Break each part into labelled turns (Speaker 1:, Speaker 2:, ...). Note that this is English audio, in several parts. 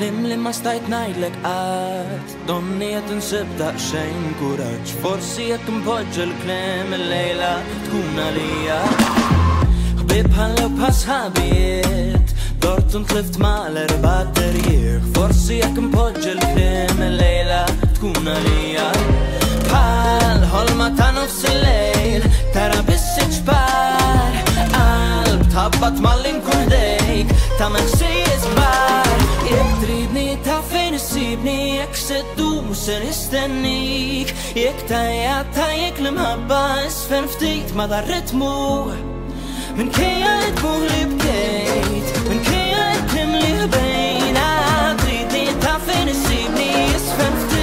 Speaker 1: Klim li ma stajt najdlek għad ah, Donni jett nsib daqxajn kuraċ Forsi jek mpoġġa l-klim l-lejla tkun għalija. Ħbib ħallu bħasħabijiet Dortum tlift ma l-erbatterijier Forsi jek mpoġġa l-klim l-lejla tkun għalija. Bħal ħolma ta' nofs il-lejl Tara bissi ċbar Qalb tabbat mallin kull dejk Ta' meħsi jizbar Jek tridni ta' fejn issibni Jek seddu musen istennik. Jek tajja ta' jek l-mħabba Isfen ftit ma dar ritmu. Min kejja jitmu li bkejt Min kejja jitlim li bejna Tridni ta' fejn issibni Isfen ftit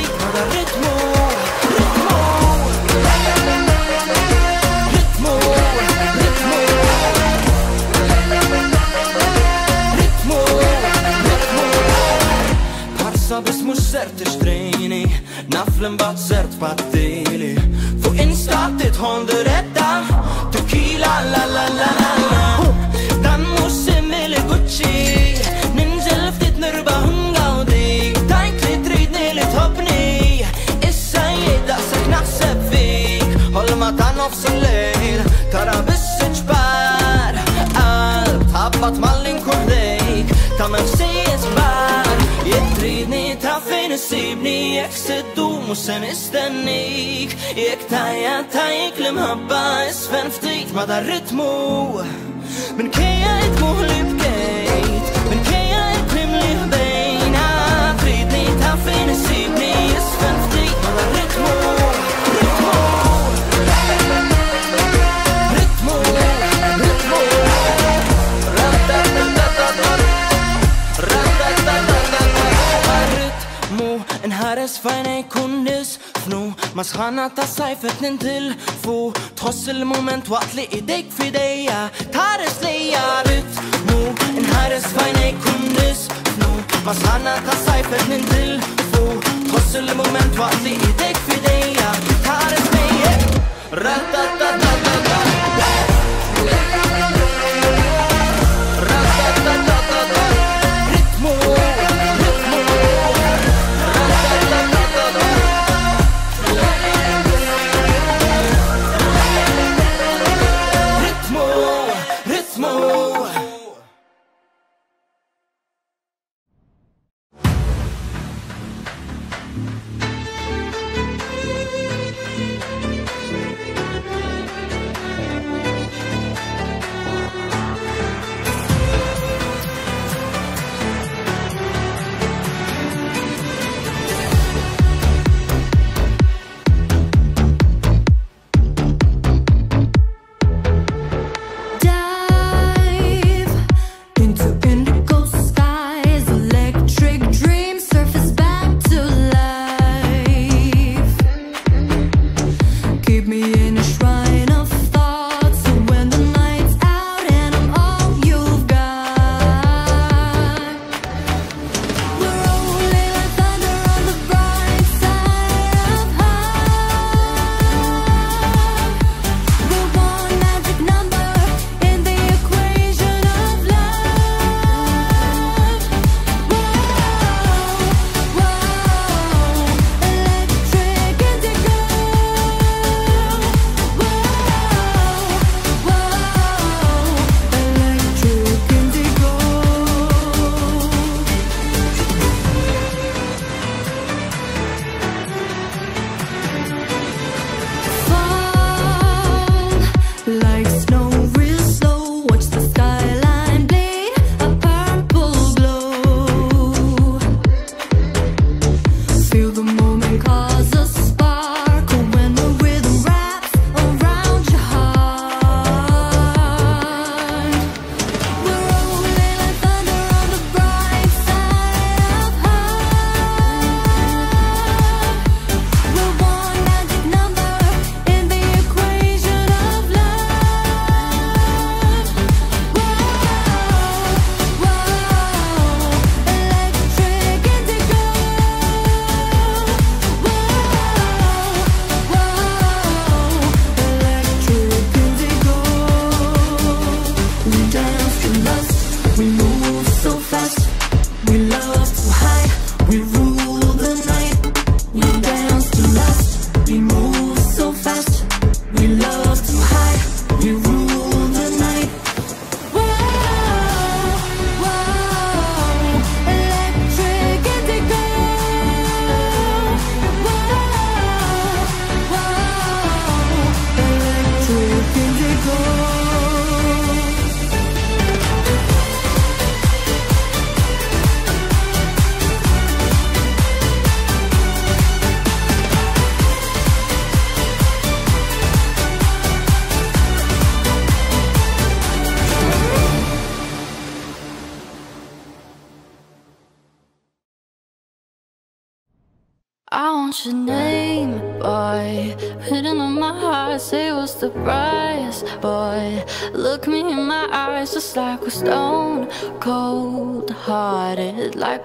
Speaker 1: Parsa bis mux ser tixtrejni Naf l-imbat ser tbattili Fuq insta titħon diretta. Tequila la la la la la. Dan mux simili Gucci. Ninżel ftit nirba ngawdi Tajt li tridni li tħobni Issa jida sek naħseb fik. Holma ta' nofs il-lejl. Tara bis ta' Jek siddu musen istennik Jek tajja tajk li mħabba Isfen ftit ma dar ritmu. Min kejja jitmu li bkejt Min kejja jitlim li ħbejna Tridni ta' fejn issibni Isfen ftit ma dar Ritmu. Fajna jkun nis. Fnu Ma sħana ta' sajfet nintil fu Tħoss il-moment waqt li idejk fidejja Tares jarit ritmu nħares fajnej kun nisfnu Ma sħana ta' sajfet nintil fu Tħoss il-moment waqt li idejk fidejja Tares lejja Ratatatatata Ritmu,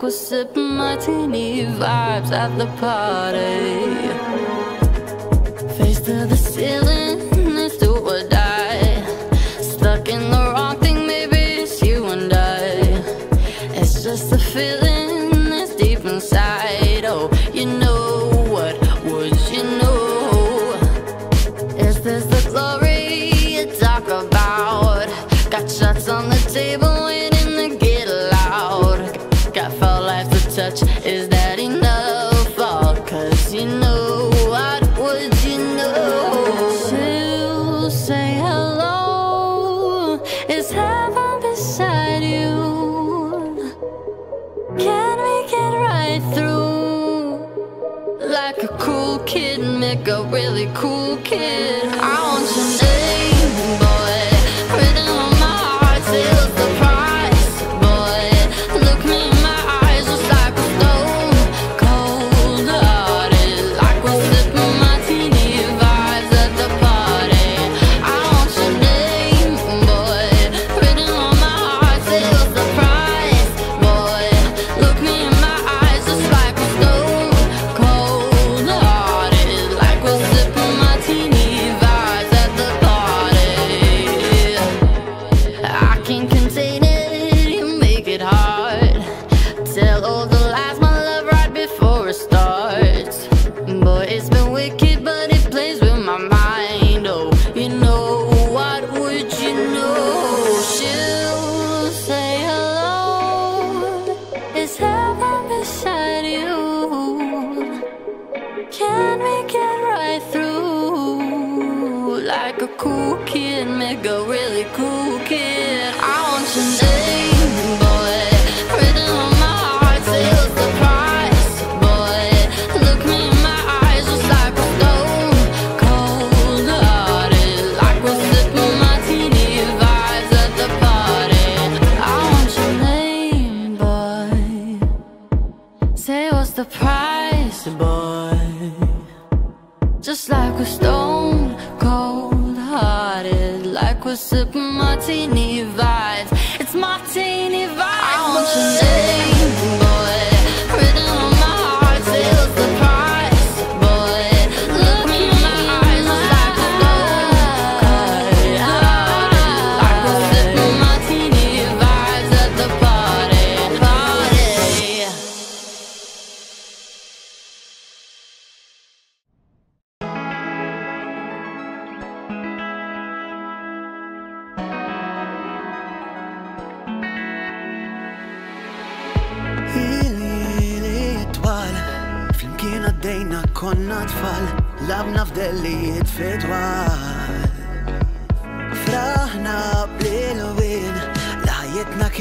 Speaker 2: We're sipping my martini vibes at the party. like a cool kid and make a really cool kid. I want
Speaker 3: you.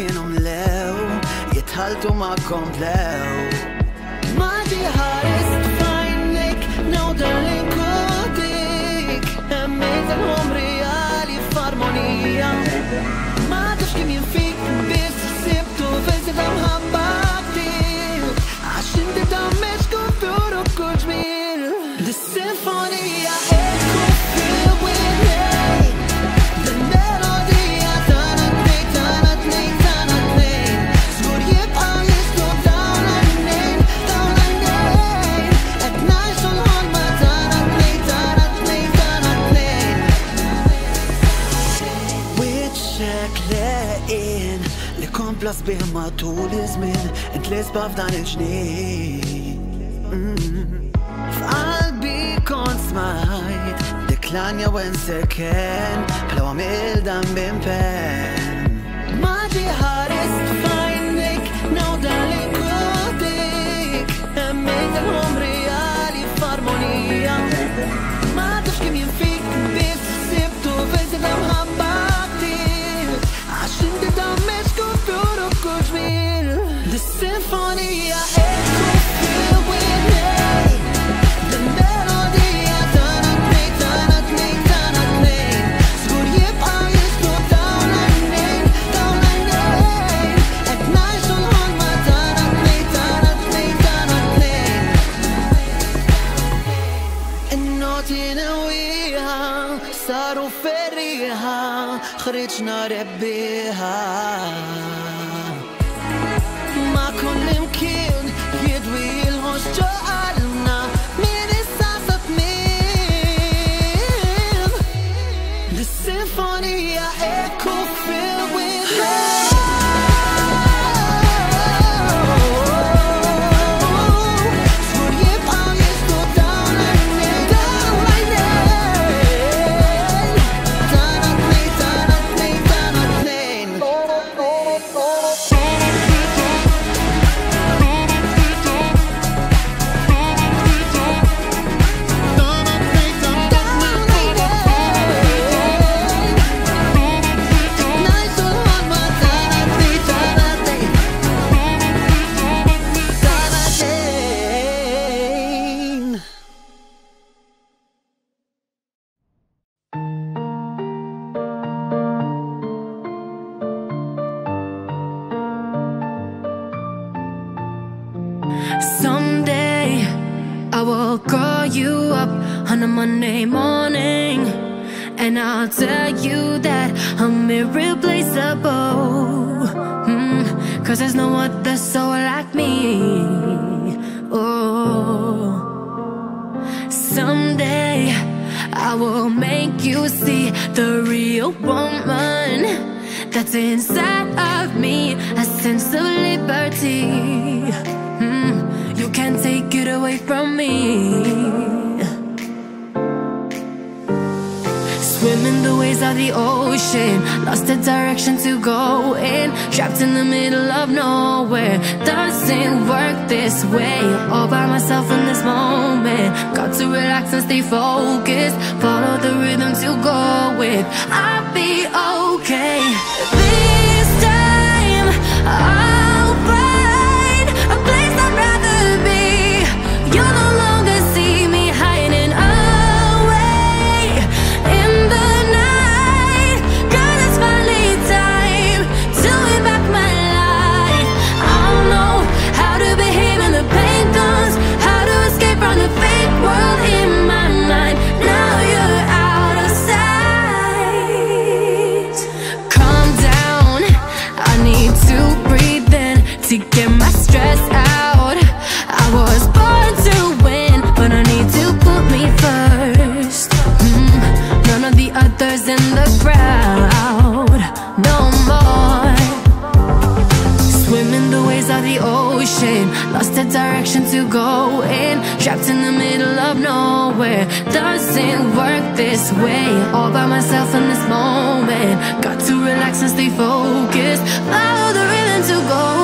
Speaker 3: kienu mlew jitħaltu ma komplew Maġi ħares fajnek now darling kodik Emmejt l-ħom reali f'armonija. Ma tafx kim jinfik bis sibtu fizzit mħabba matul iż-żmien intlisba f'dan il-ġnien. Mm. F'qalbi kont smajt deklanja wen seken bla għamil dan bin pen. Maġi ħares fajnik naw dan li kodik emmejt l-ħum reali f'armonija.
Speaker 4: doesn't work this way. All by myself in this moment. Got to relax and stay focused. Allow the rhythm to go.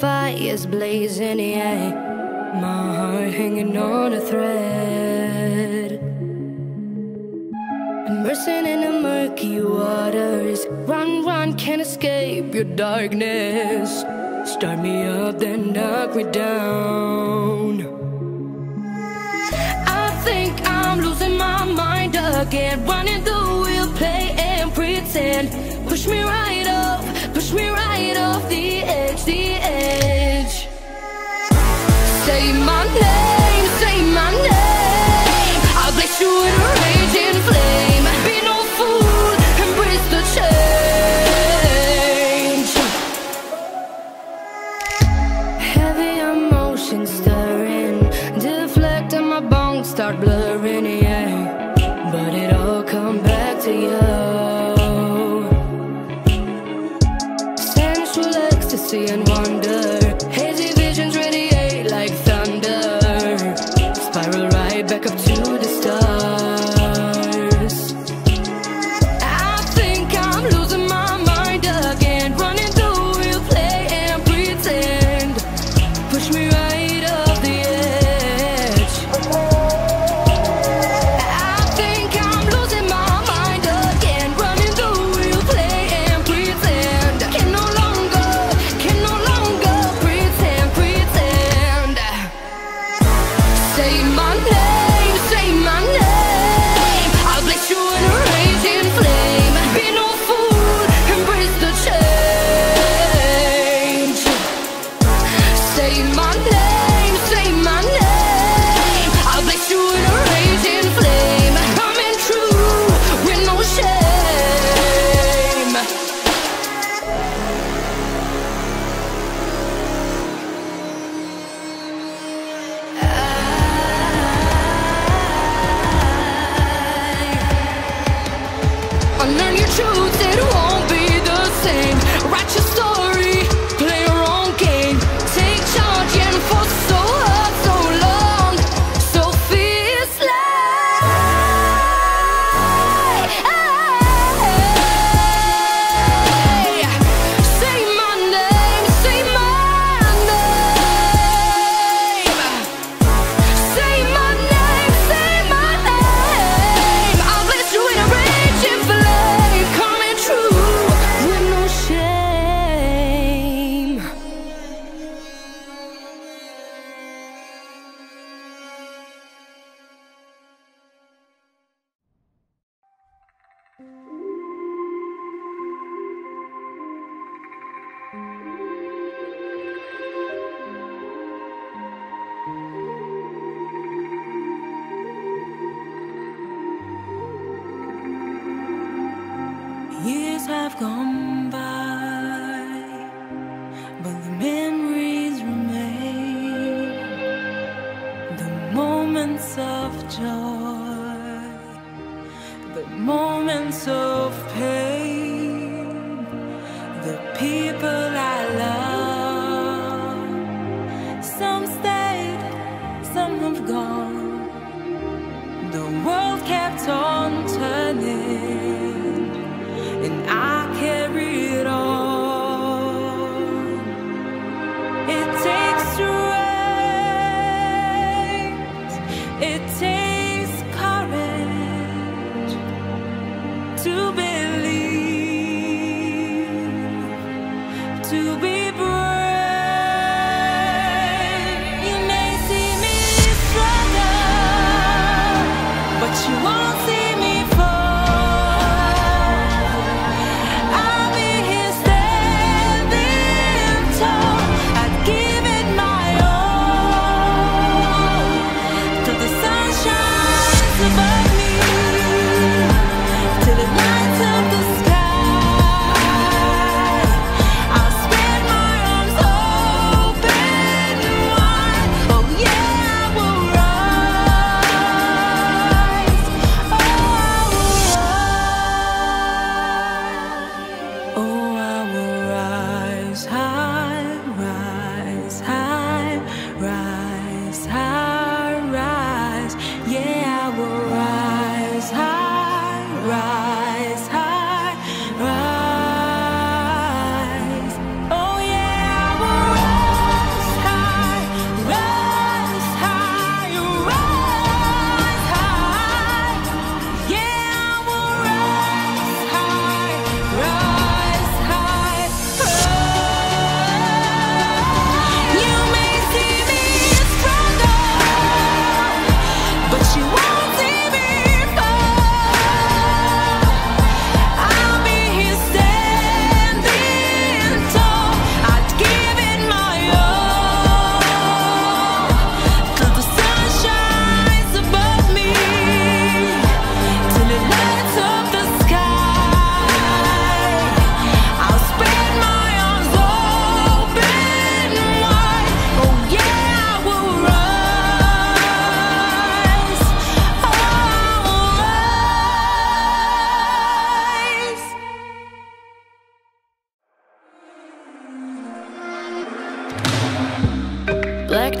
Speaker 5: fire's blazing, yeah. My heart hanging on a thread. Immersing in the murky waters. Run, run, can't escape your darkness. Start me up, then knock me down. I think I'm losing my mind again. Running the wheel, play and pretend. Push me right
Speaker 6: up, push me right Say my name, say my name. I'll bless you in a
Speaker 4: rain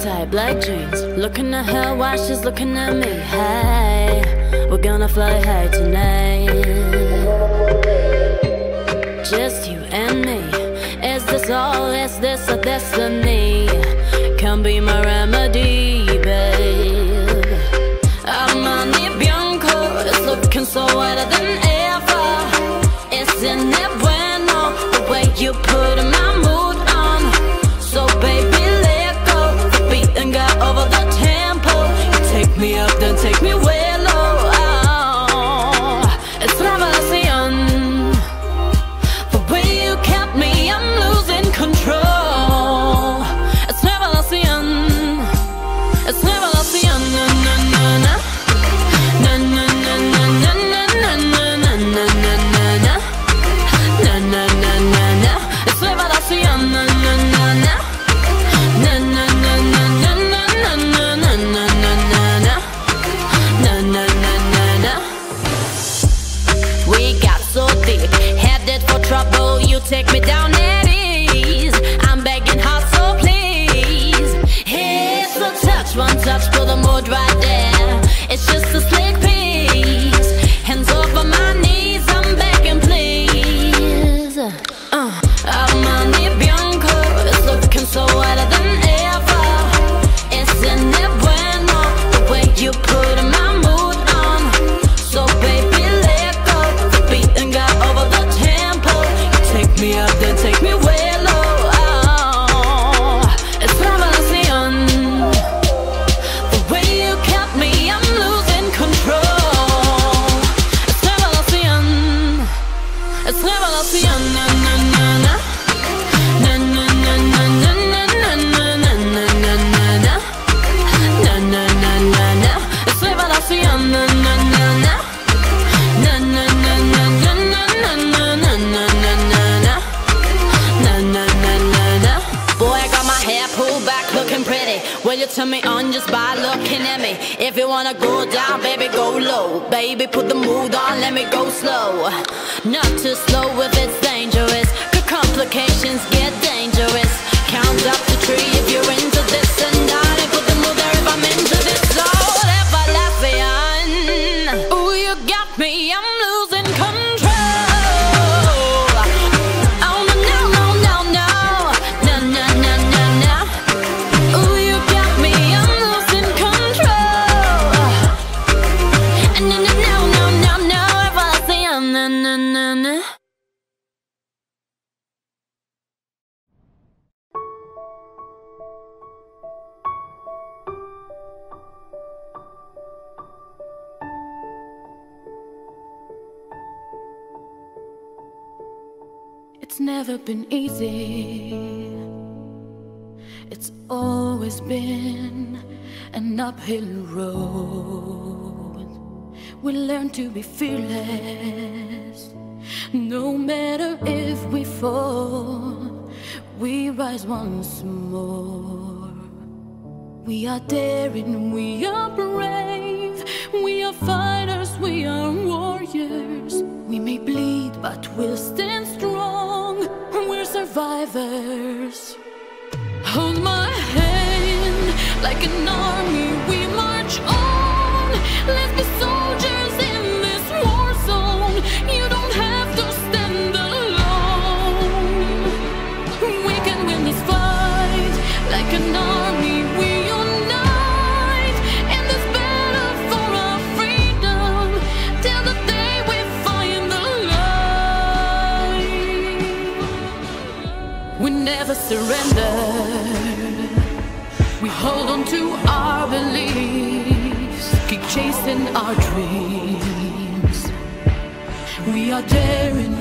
Speaker 4: tight
Speaker 2: black jeans. Looking at her while she's looking at me. Hey, we're gonna fly high tonight. Just you and me. Is this all? Is this a destiny? Come be my ride. to me on just by looking at me. If you wanna go down, baby, go low. Baby, put the mood on, let me go slow. Not too slow if it's dangerous. The complications get dangerous. Count up the tree if you're into this.
Speaker 6: never been easy. It's always been an uphill road. We learn to be fearless. No matter if we fall, we rise once more. We are daring, we are brave, we are fighters, we are warriors. We may bleed, but we'll stand strong, we're survivors. Hold my hand like an army, we never surrender. We hold on to our beliefs, keep chasing our dreams. We are daring.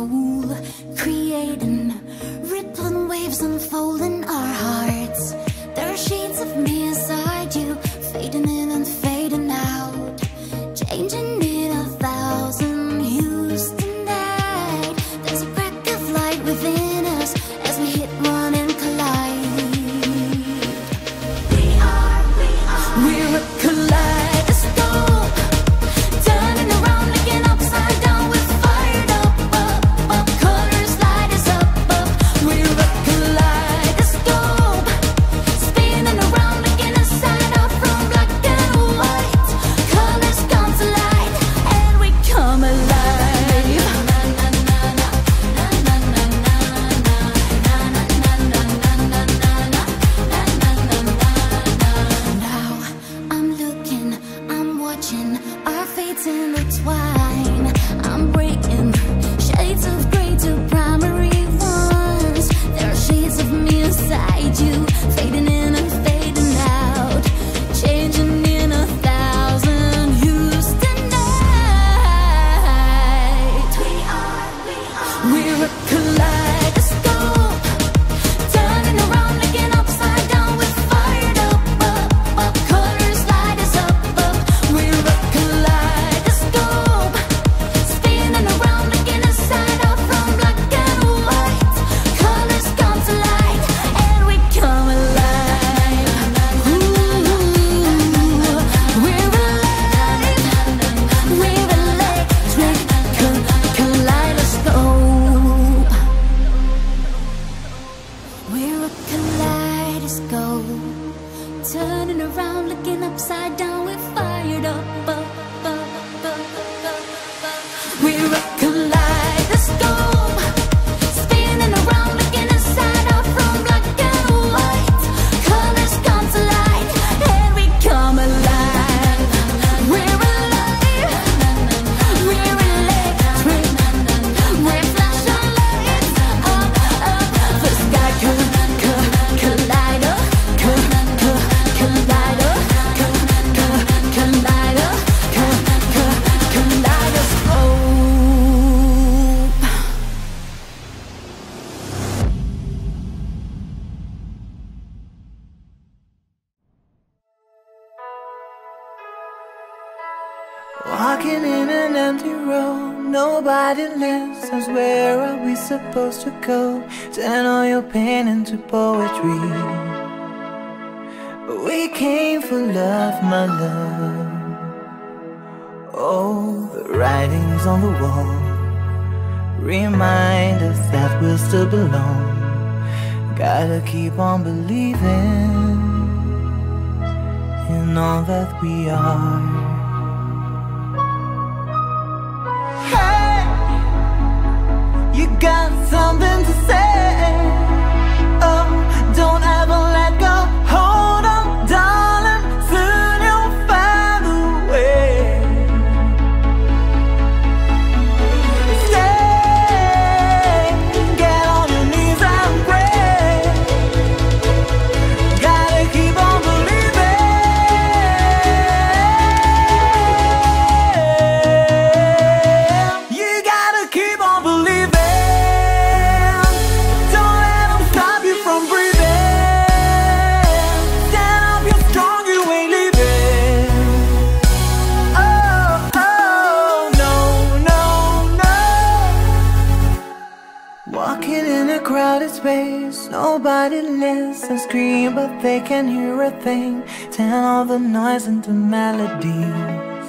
Speaker 7: soul, creating rippling waves unfolding our hearts. There are shades of me inside you, fading in and fading.
Speaker 3: guided lessons Where are we supposed to go? Turn all your pain into poetry. But we came for love, my love. Oh, the writings on the wall Remind us that we'll still belong. Gotta keep on believing In all that we are. Hey you got something to say. Nobody listens, scream, but they can hear a thing. Turn all the noise into melodies.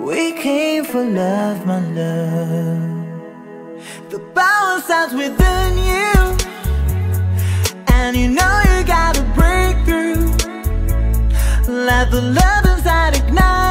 Speaker 3: We came for love, my love. The power starts within you. And you know you gotta break through. Let the love inside ignite.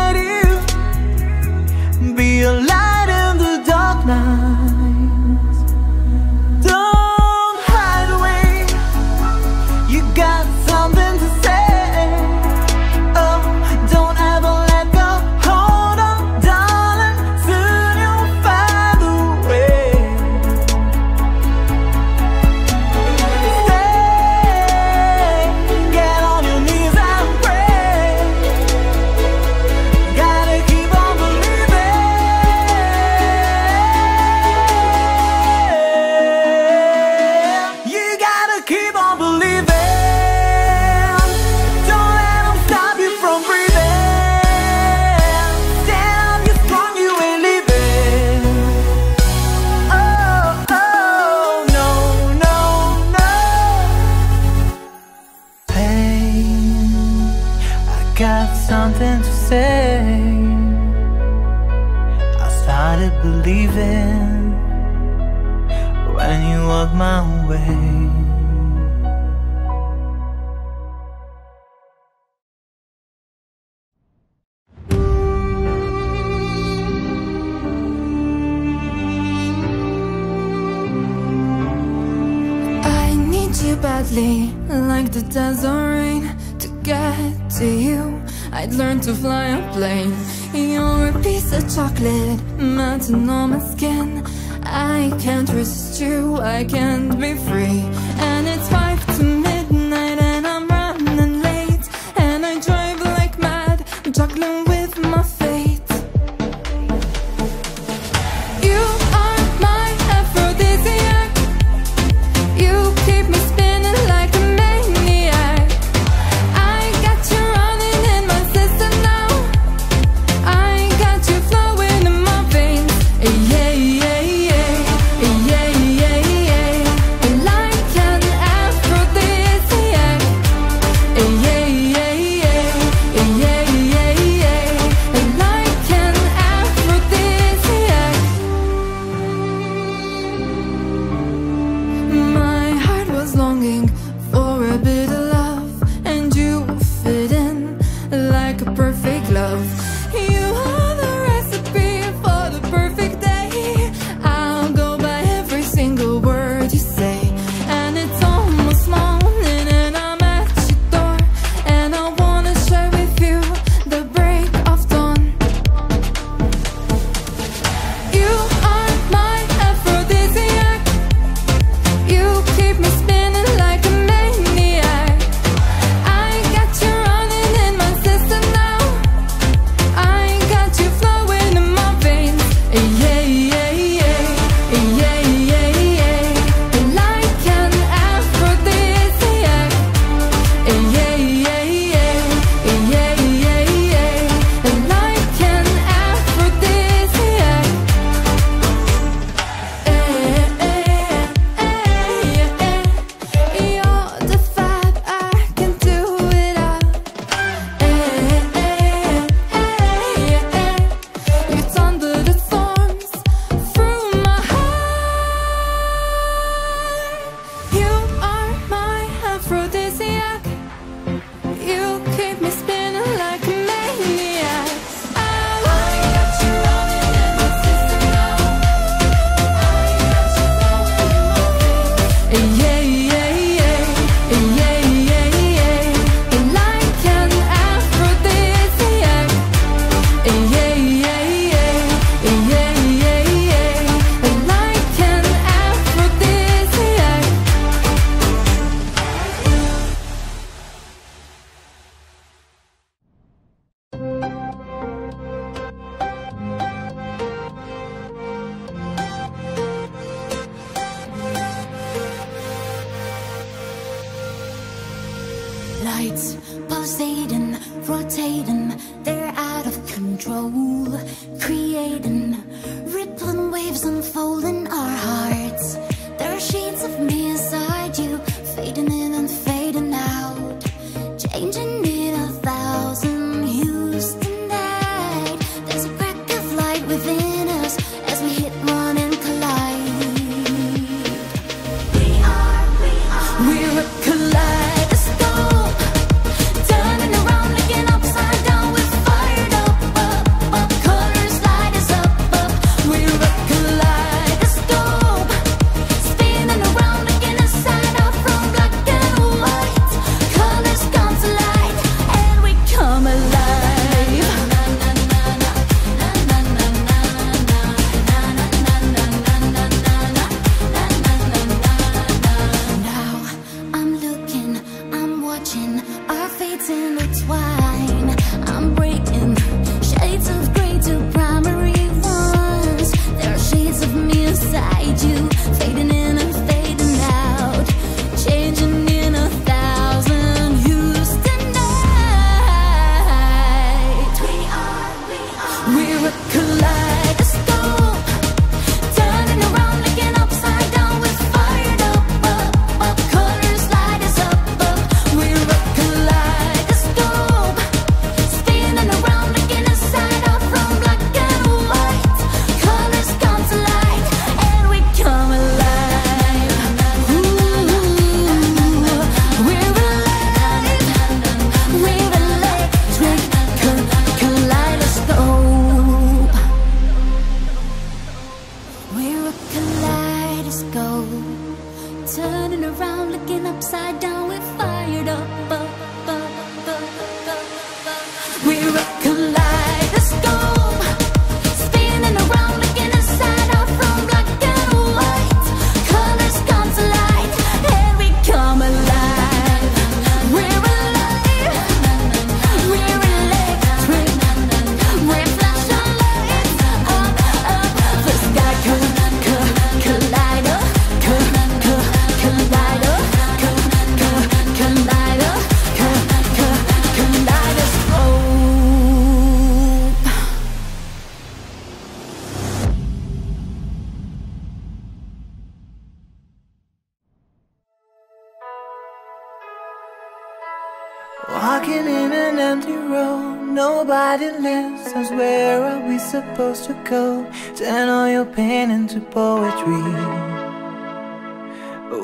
Speaker 3: to
Speaker 8: fly.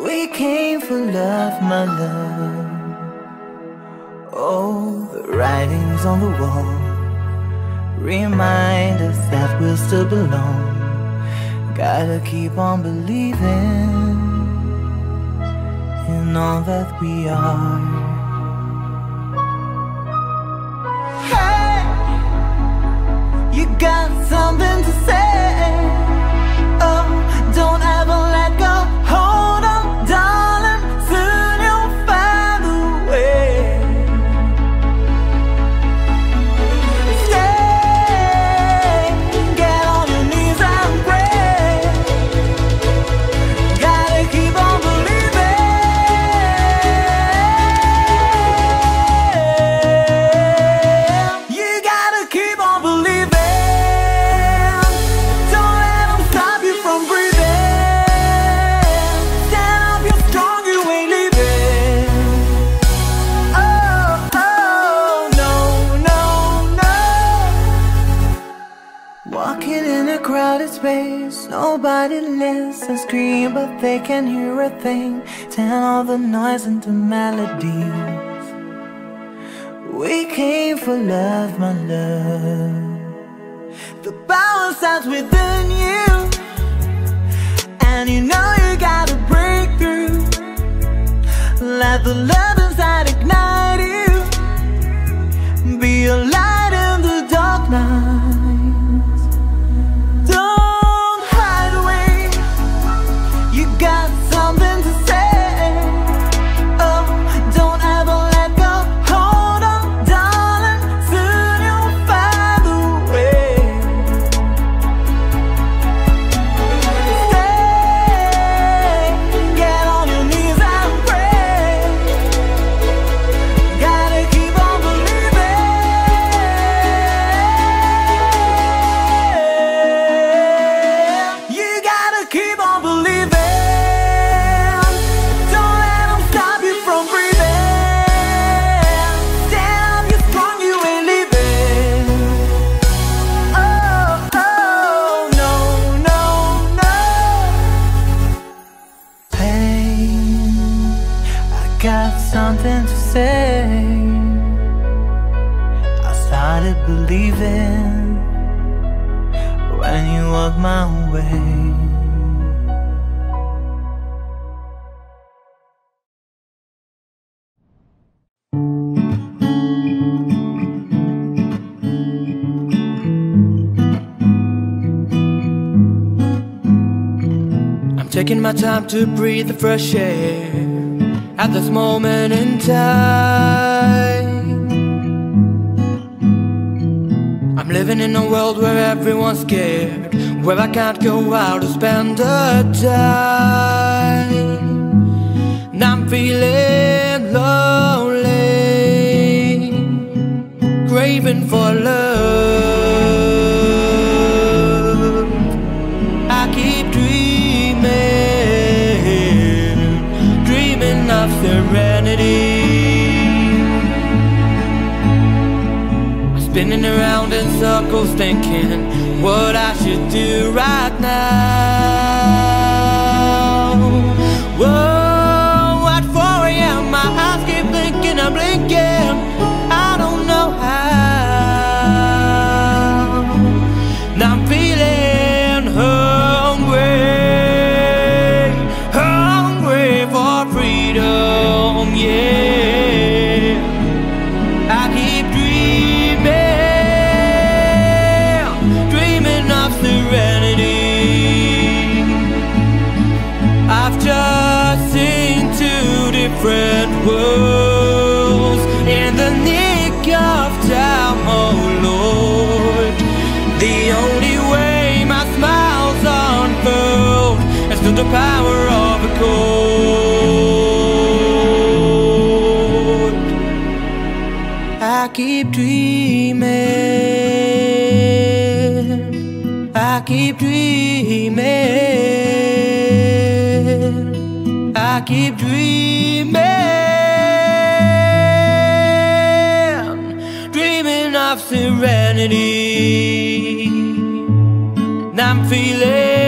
Speaker 9: We
Speaker 3: came for love, my love. Oh, the writings on the wall remind us that we'll still belong. Gotta keep on believing in all that we are. Hey, you got something to say. Everybody listens, scream, but they can't hear a thing. Turn all the noise into melodies. We came for love, my love. The power starts within you. And you know you gotta break through. Let the love inside ignite.
Speaker 1: taking my time to breathe the fresh air at this moment in time. I'm living in a world where everyone's scared, where I can't go out to spend the time. And I'm feeling lonely, craving for love. Spinning around in circles thinking what I should do right now. different worlds in the nick of time, oh Lord. The only way my smile's unfurled is through the power of a chord. I keep dreaming. I keep dreaming. I keep dreaming. serenity. And I'm feeling.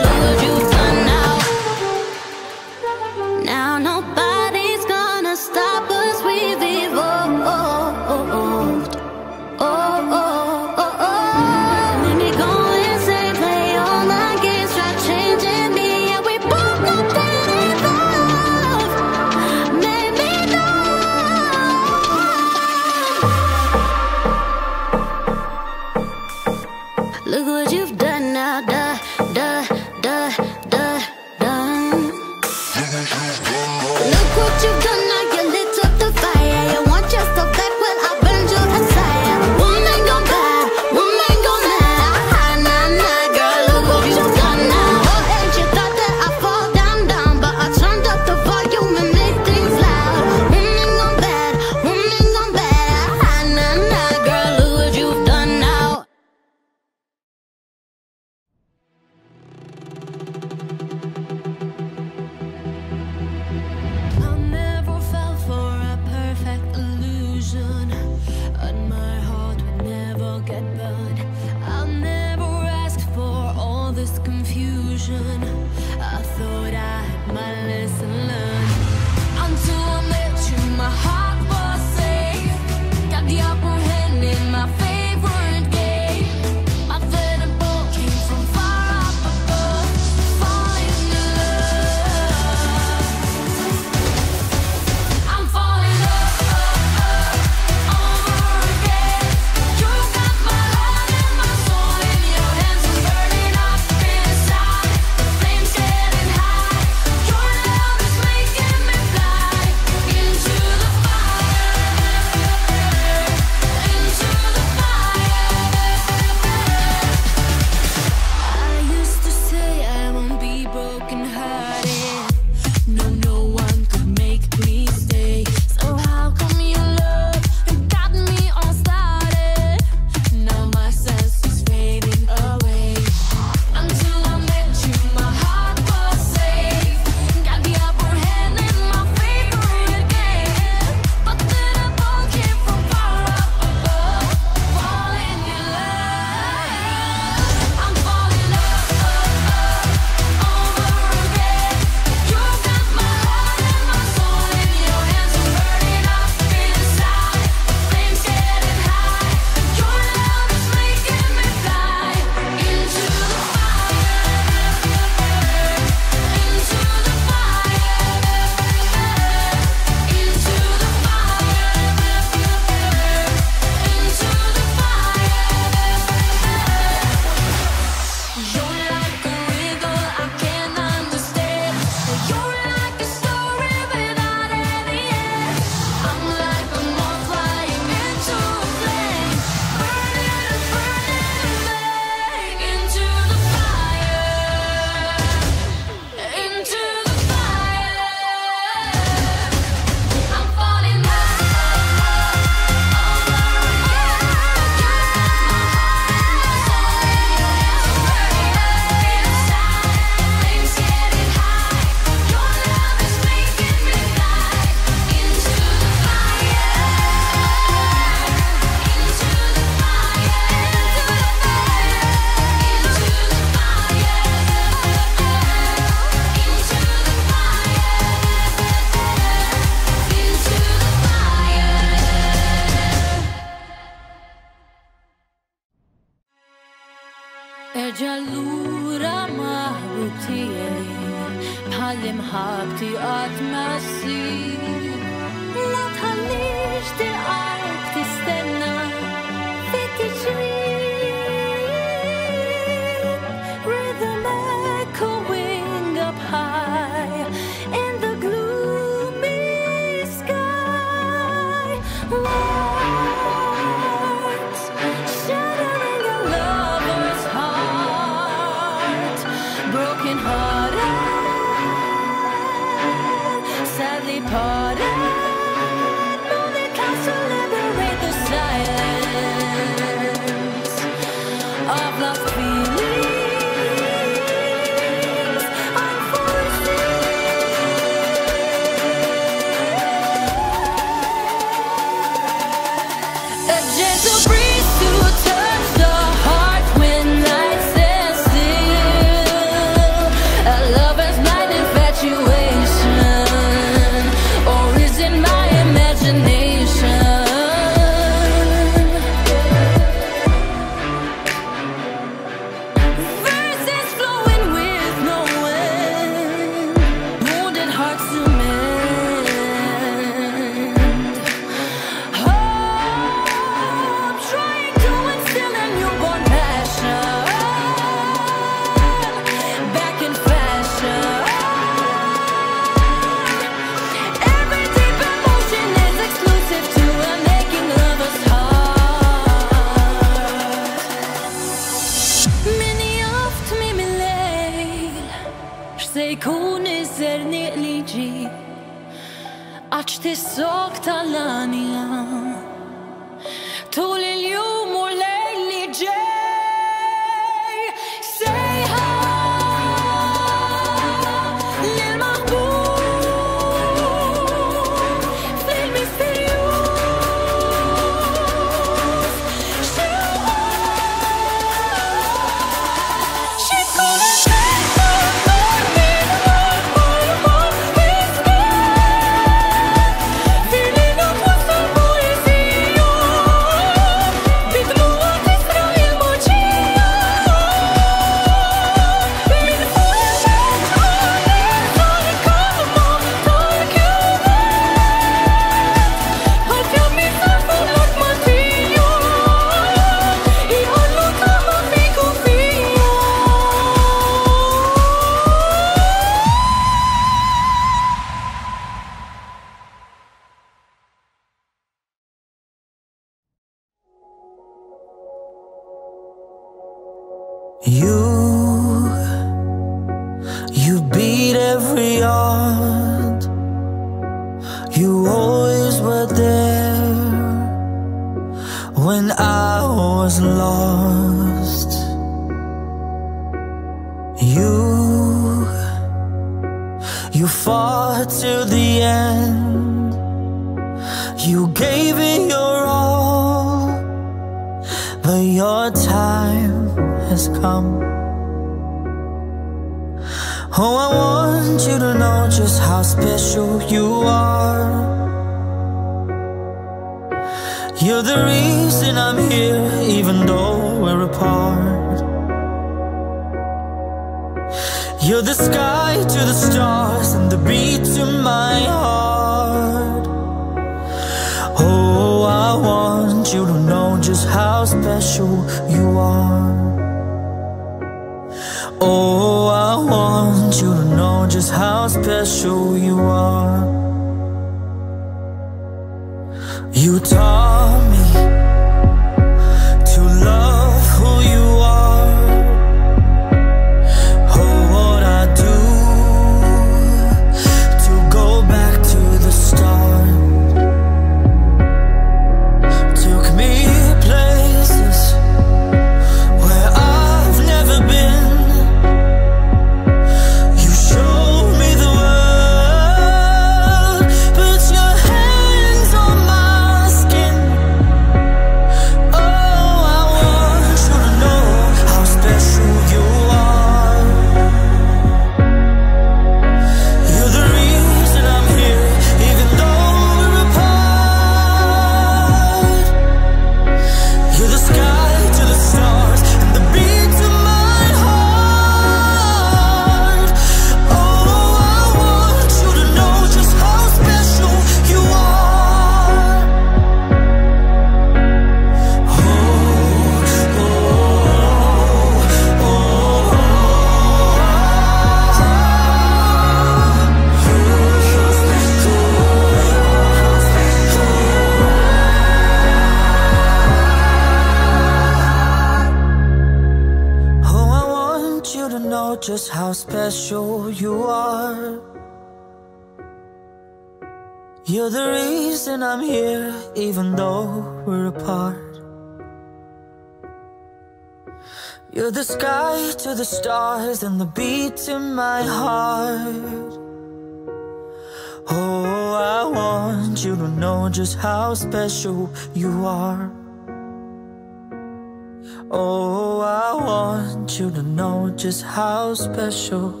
Speaker 7: so
Speaker 10: special.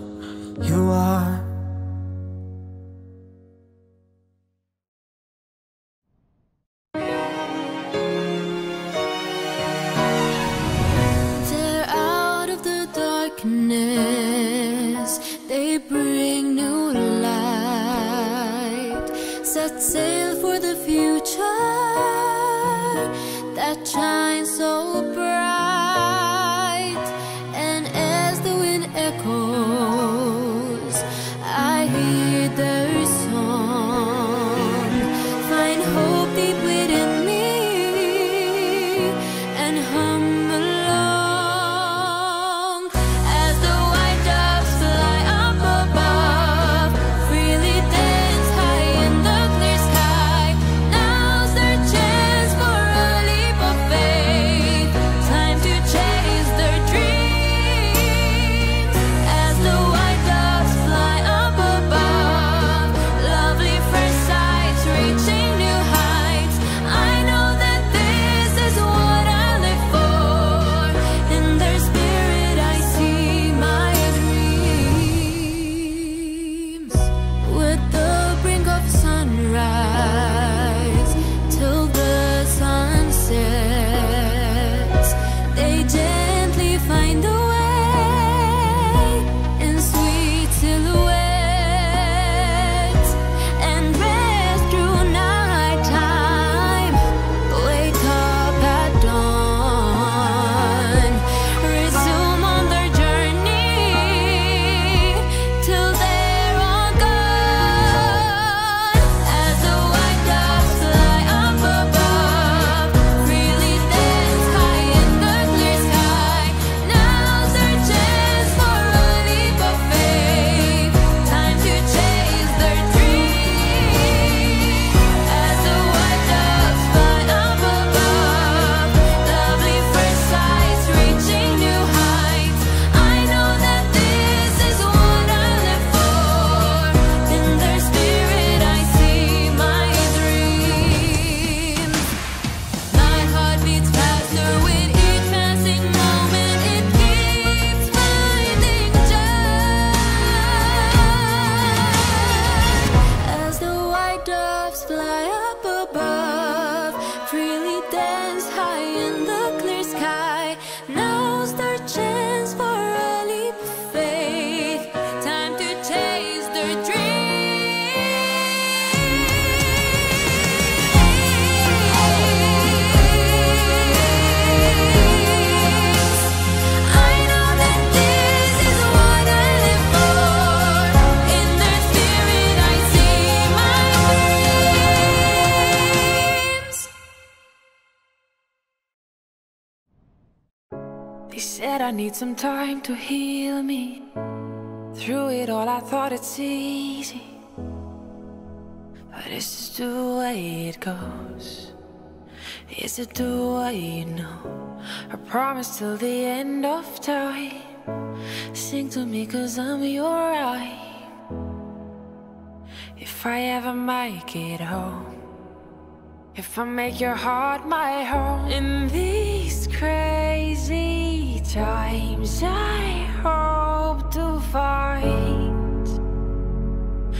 Speaker 2: said I need some time to heal me. Through it all I thought it's easy But it's just the way it goes? Is it the way you know? I promise till the end of time. Sing to me cause I'm your eye. If I ever make it home if I make your heart my home. In these crazy times I hope to find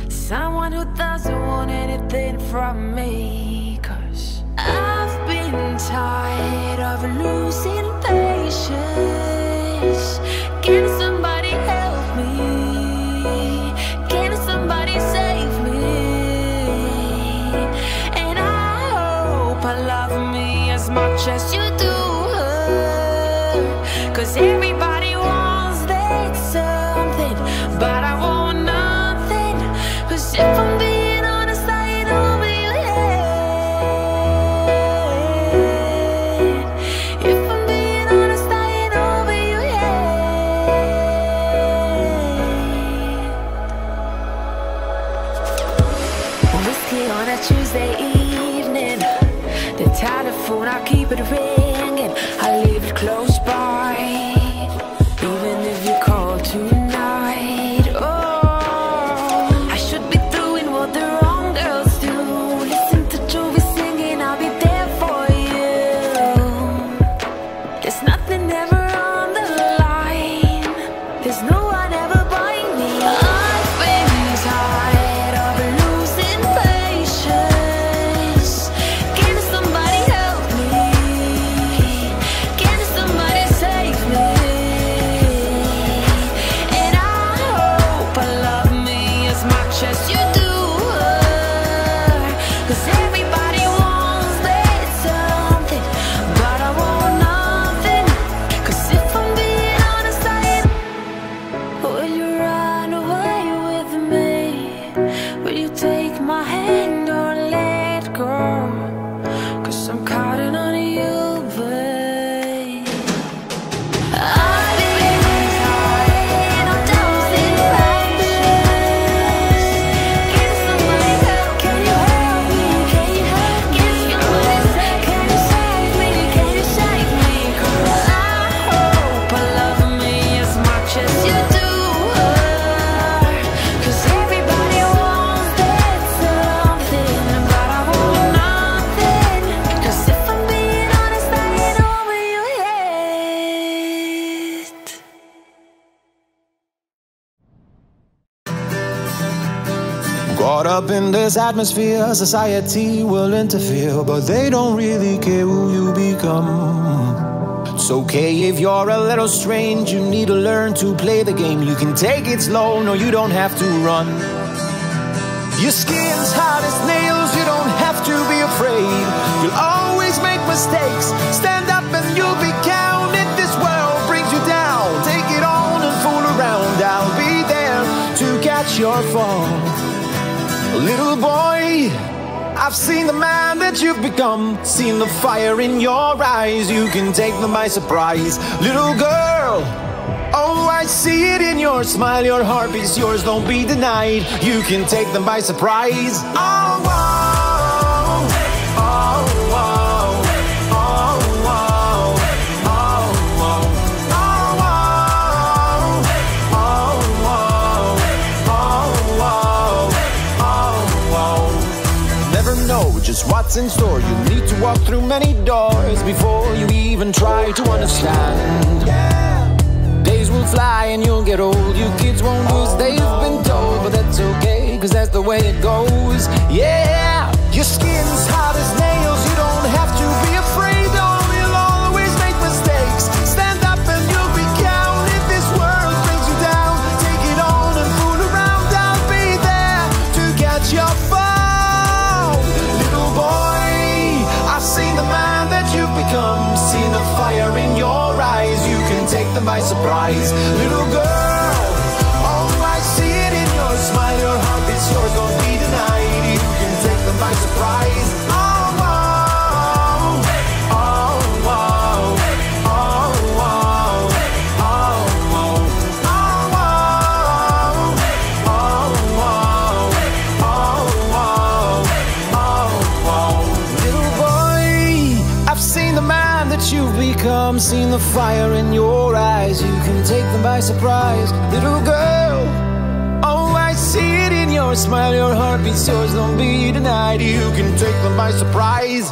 Speaker 2: Someone who doesn't want anything from me. Cause I've been tired of losing patience. Getting some just you but
Speaker 3: this atmosphere, society will interfere, but they don't really care who you become. It's okay if you're a little strange, you need to learn to play the game. You can take it slow, no, you don't have to run. Your skin's hard as nails, you don't have to be afraid. You'll always make mistakes, stand up and you'll be counted. This world brings you down, take it on and fool around. I'll be there to catch your fall. Little boy, I've seen the man that you've become, seen the fire in your eyes. You can take them by surprise. Little girl, oh, I see it in your smile. Your heartbeat's yours, don't be denied. You can take them by surprise. Oh, just what's in store. You need to walk through many doors before you even try to understand. Days will fly and you'll get old. You kids won't do as they've been told, but that's okay, cause that's the way it goes. Yeah, your skin's hard as nails. You don't have to Rise. Surprise. Little girl, oh, I see it in your smile. Your heart beats yours, don't be denied. You can take them by surprise.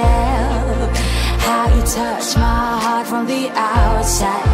Speaker 2: How you touch my heart from the outside,